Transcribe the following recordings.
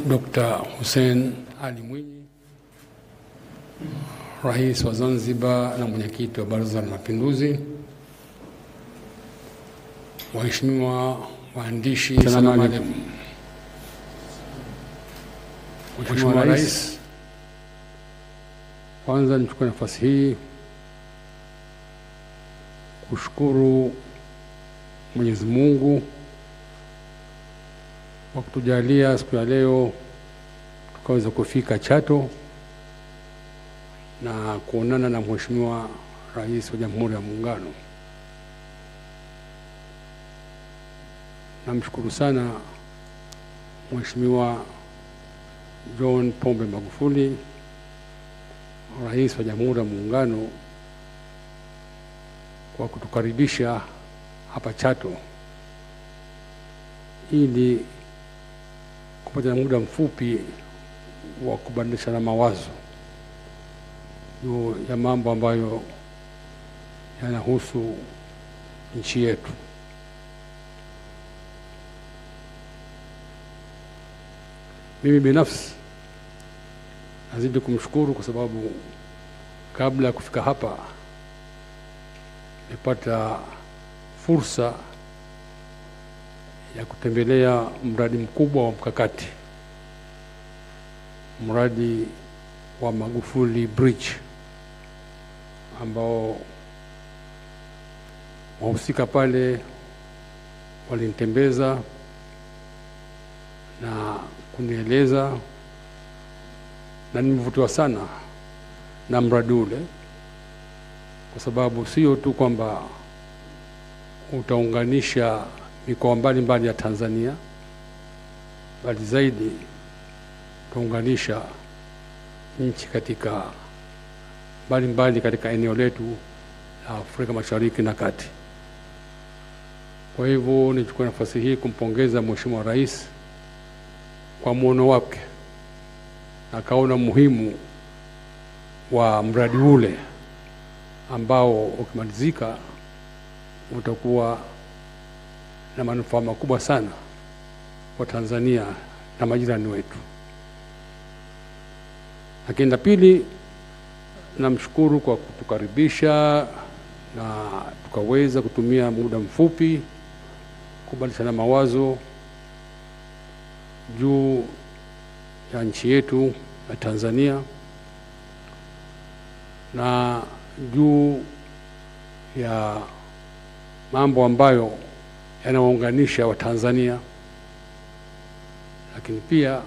Dr. Hussein Ali Mwinyi, Rais wa Zanzibar na mwenyekiti wa Baraza la Mapinduzi, waheshimiwa waandishi, salamu alaykum. Mheshimiwa Rais, kwanza nichukue nafasi hii kushukuru Mwenyezi Mungu kwa kutujalia siku ya leo tukaweza kufika Chato na kuonana na Mheshimiwa Rais wa Jamhuri ya Muungano. Namshukuru sana Mheshimiwa John Pombe Magufuli, Rais wa Jamhuri ya Muungano kwa kutukaribisha hapa Chato ili kupata na muda mfupi wa kubadilishana mawazo juu ya mambo ambayo yanahusu nchi yetu. Mimi binafsi nazidi kumshukuru kwa sababu kabla ya kufika hapa nimepata fursa ya kutembelea mradi mkubwa wa mkakati, mradi wa Magufuli Bridge ambao wahusika pale walinitembeza na kunieleza, na nimevutiwa sana na mradi ule, kwa sababu sio tu kwamba utaunganisha mikoa mbalimbali ya Tanzania, bali zaidi utaunganisha nchi katika mbalimbali katika eneo letu la Afrika Mashariki na Kati. Kwa hivyo nichukue nafasi hii kumpongeza Mheshimiwa Rais kwa muono wake, akaona muhimu wa mradi ule ambao ukimalizika utakuwa na manufaa makubwa sana kwa Tanzania na majirani wetu. Lakini la pili, namshukuru kwa kutukaribisha na tukaweza kutumia muda mfupi kubadilishana mawazo juu ya nchi yetu ya Tanzania na juu ya mambo ambayo yanawaunganisha Watanzania, lakini pia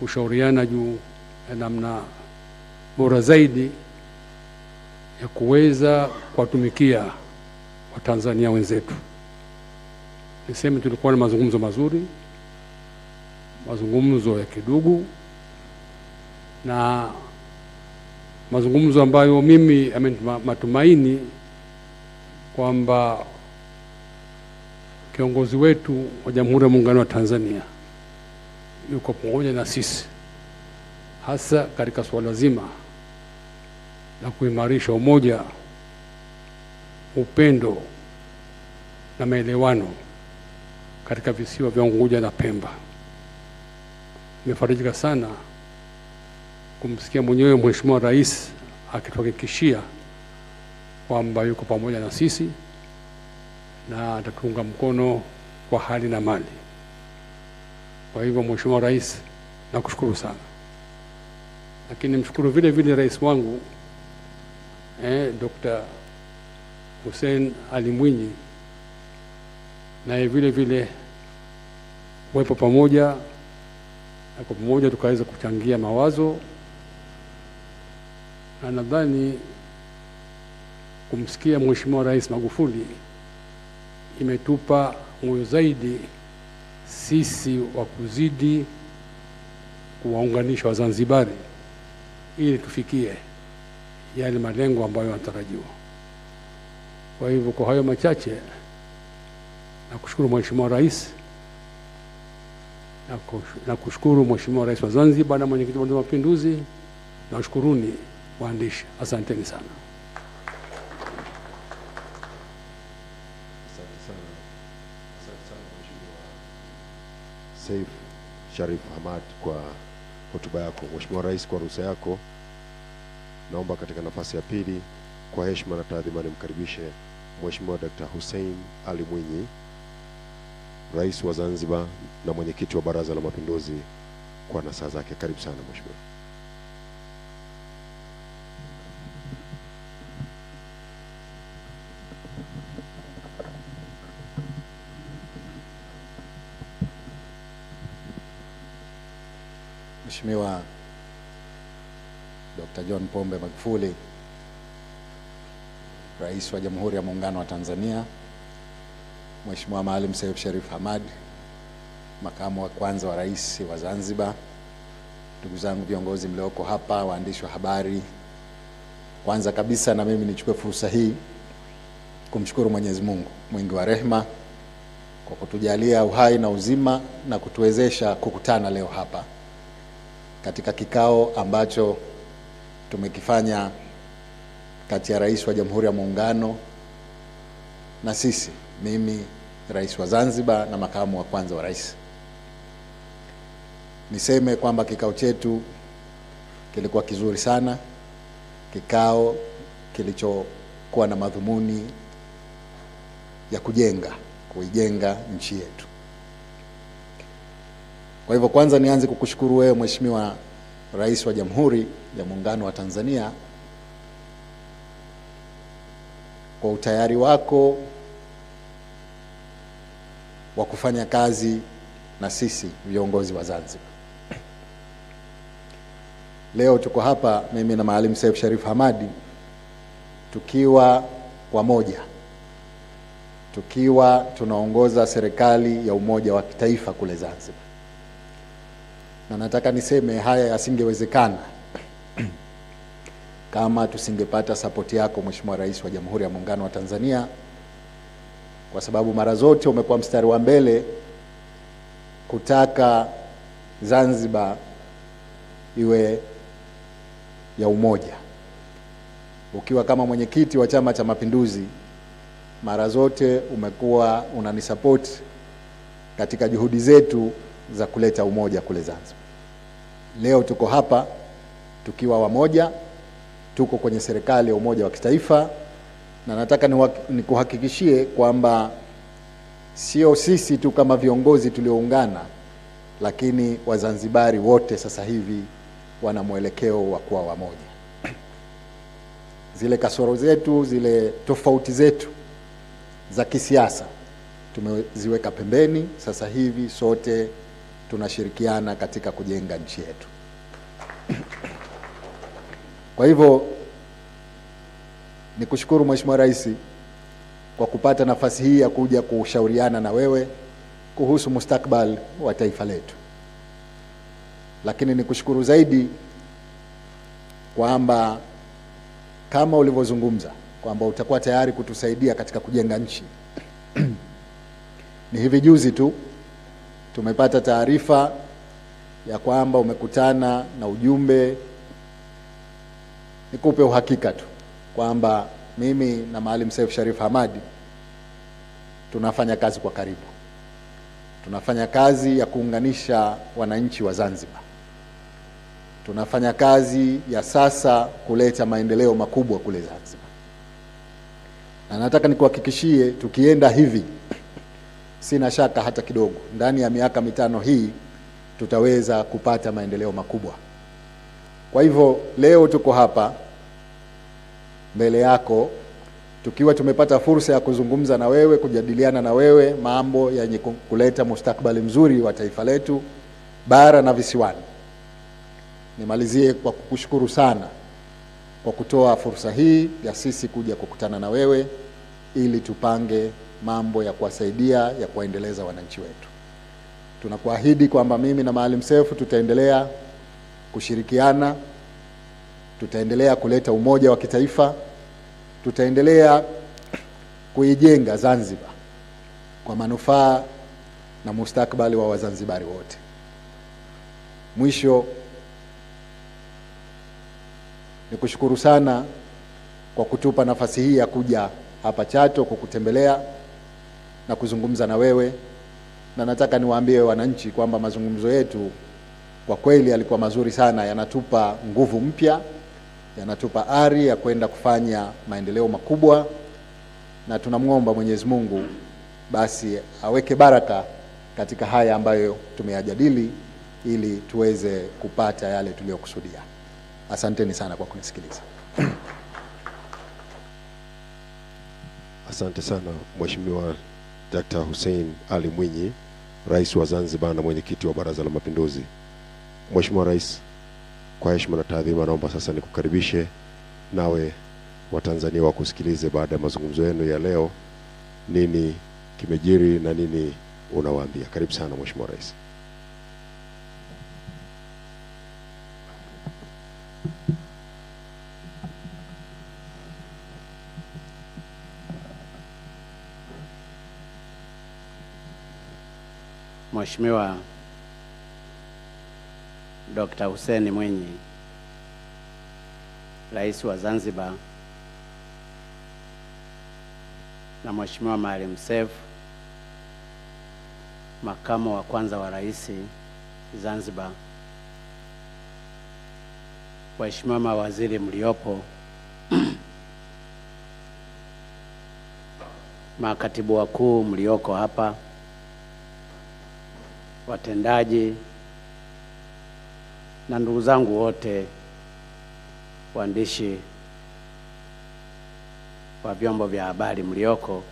kushauriana juu ya namna bora zaidi ya kuweza kuwatumikia Watanzania wenzetu. Niseme tulikuwa na mazungumzo mazuri, mazungumzo ya kidugu na mazungumzo ambayo mimi amenipa matumaini kwamba kiongozi wetu wa Jamhuri ya Muungano wa Tanzania yuko pamoja na sisi, hasa katika suala zima la kuimarisha umoja, upendo na maelewano katika visiwa vya Unguja na Pemba. Nimefarijika sana kumsikia mwenyewe Mheshimiwa Rais akituhakikishia kwamba yuko pamoja na sisi na atatuunga mkono kwa hali na mali. Kwa hivyo, Mheshimiwa Rais, nakushukuru sana, lakini mshukuru vile vile rais wangu eh, Dr. Hussein Ali Mwinyi, naye vile vile wepo pamoja na kwa pamoja tukaweza kuchangia mawazo, na nadhani kumsikia Mheshimiwa Rais Magufuli imetupa moyo zaidi sisi wa kuzidi kuwaunganisha Wazanzibari ili tufikie yale malengo ambayo yanatarajiwa. Kwa hivyo, kwa hayo machache, nakushukuru Mheshimiwa Rais na kushukuru Mheshimiwa Rais wa Zanzibar na mwenyekiti wa Mapinduzi, na waandishi, asanteni sana. Saif Sharif Hamad kwa hotuba yako. Mheshimiwa Rais, kwa ruhusa yako, naomba katika nafasi ya pili kwa heshima na taadhima nimkaribishe Mheshimiwa Dr. Hussein Ali Mwinyi, Rais wa Zanzibar na mwenyekiti wa Baraza la Mapinduzi kwa nasaha zake. Karibu sana Mheshimiwa. Mheshimiwa Dr. John Pombe Magufuli, Rais wa Jamhuri ya Muungano wa Tanzania, Mheshimiwa Maalim Seif Sharif Hamad, Makamu wa kwanza wa Rais wa Zanzibar, ndugu zangu viongozi mlioko hapa, waandishi wa habari, kwanza kabisa na mimi nichukue fursa hii kumshukuru Mwenyezi Mungu mwingi wa rehema kwa kutujalia uhai na uzima na kutuwezesha kukutana leo hapa katika kikao ambacho tumekifanya kati ya Rais wa Jamhuri ya Muungano na sisi, mimi Rais wa Zanzibar na makamu wa kwanza wa rais. Niseme kwamba kikao chetu kilikuwa kizuri sana, kikao kilichokuwa na madhumuni ya kujenga, kuijenga nchi yetu. Kwa hivyo kwanza nianze kukushukuru wewe Mheshimiwa Rais wa Jamhuri ya Muungano wa Tanzania kwa utayari wako wa kufanya kazi na sisi viongozi wa Zanzibar. Leo tuko hapa mimi na Maalim Seif Sharif Hamadi tukiwa wamoja, tukiwa tunaongoza serikali ya umoja wa kitaifa kule Zanzibar na nataka niseme haya yasingewezekana kama tusingepata sapoti yako Mheshimiwa Rais wa Jamhuri ya Muungano wa Tanzania, kwa sababu mara zote umekuwa mstari wa mbele kutaka Zanzibar iwe ya umoja. Ukiwa kama mwenyekiti wa Chama cha Mapinduzi, mara zote umekuwa unanisapoti katika juhudi zetu za kuleta umoja kule Zanzibar. Leo tuko hapa tukiwa wamoja, tuko kwenye serikali ya umoja wa kitaifa, na nataka nikuhakikishie kwamba sio sisi tu kama viongozi tulioungana, lakini Wazanzibari wote sasa hivi wana mwelekeo wa kuwa wamoja. Zile kasoro zetu, zile tofauti zetu za kisiasa tumeziweka pembeni. Sasa hivi sote tunashirikiana katika kujenga nchi yetu. Kwa hivyo nikushukuru Mheshimiwa Rais kwa kupata nafasi hii ya kuja kushauriana na wewe kuhusu mustakbal wa taifa letu, lakini nikushukuru zaidi kwamba kama ulivyozungumza kwamba utakuwa tayari kutusaidia katika kujenga nchi. Ni hivi juzi tu tumepata taarifa ya kwamba umekutana na ujumbe. Nikupe uhakika tu kwamba mimi na Maalim Seif Sharif Hamadi tunafanya kazi kwa karibu, tunafanya kazi ya kuunganisha wananchi wa Zanzibar, tunafanya kazi ya sasa kuleta maendeleo makubwa kule Zanzibar, na nataka nikuhakikishie tukienda hivi sina shaka hata kidogo, ndani ya miaka mitano hii tutaweza kupata maendeleo makubwa. Kwa hivyo leo tuko hapa mbele yako tukiwa tumepata fursa ya kuzungumza na wewe, kujadiliana na wewe mambo yenye kuleta mustakabali mzuri wa taifa letu bara na visiwani. Nimalizie kwa kukushukuru sana kwa kutoa fursa hii ya sisi kuja kukutana na wewe ili tupange mambo ya kuwasaidia ya kuwaendeleza wananchi wetu. Tunakuahidi kwamba mimi na Maalim Seif tutaendelea kushirikiana, tutaendelea kuleta umoja wa kitaifa, tutaendelea kuijenga Zanzibar kwa manufaa na mustakabali wa Wazanzibari wote. Mwisho, ni kushukuru sana kwa kutupa nafasi hii ya kuja hapa Chato kukutembelea na kuzungumza na wewe na nataka niwaambie wananchi kwamba mazungumzo yetu kwa kweli yalikuwa mazuri sana, yanatupa nguvu mpya, yanatupa ari ya kwenda kufanya maendeleo makubwa, na tunamwomba Mwenyezi Mungu basi aweke baraka katika haya ambayo tumeyajadili ili tuweze kupata yale tuliyokusudia. Asanteni sana kwa kunisikiliza. Asante sana Mheshimiwa Dr. Hussein Ali Mwinyi, Rais wa Zanzibar na mwenyekiti wa Baraza la Mapinduzi. Mheshimiwa Rais, kwa heshima na taadhima, naomba sasa nikukaribishe nawe Watanzania wakusikilize baada ya mazungumzo yenu ya leo, nini kimejiri na nini unawaambia. Karibu sana Mheshimiwa Rais. Mheshimiwa Dr. Hussein Mwinyi, Rais wa Zanzibar, na Mheshimiwa Maalim Seif, Makamu wa kwanza wa Rais Zanzibar, Waheshimiwa mawaziri mliopo, makatibu wakuu mlioko hapa, watendaji na ndugu zangu wote waandishi wa vyombo vya habari mlioko,